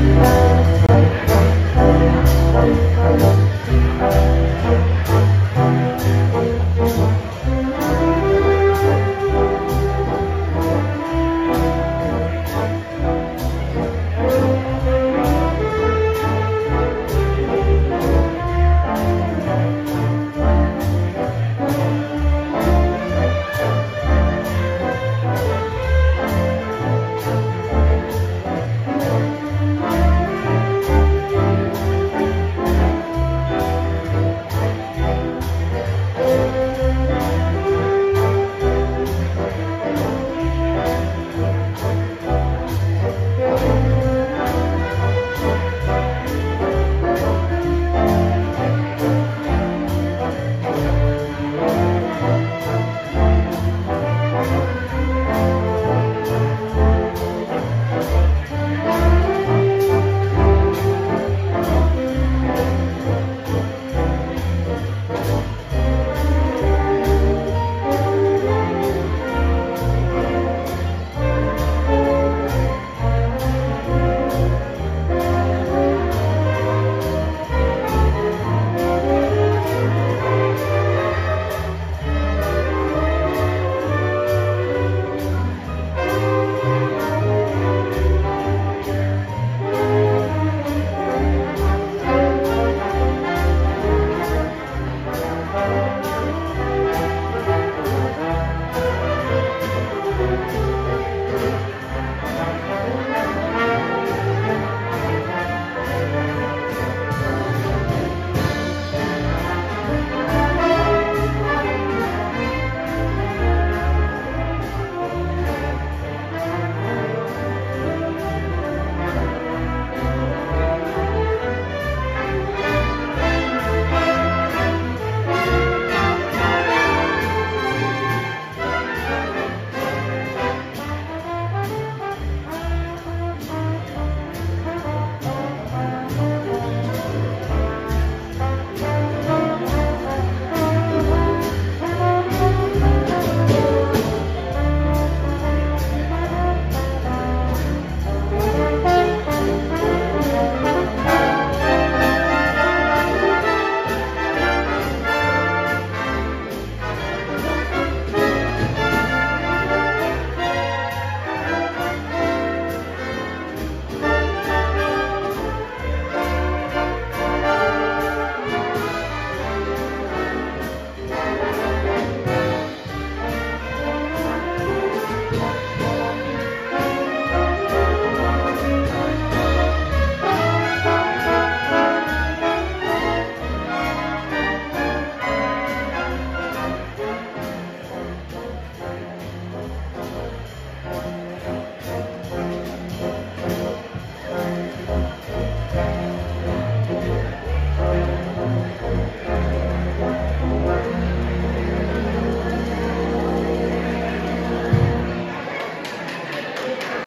Bye.